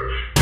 approach.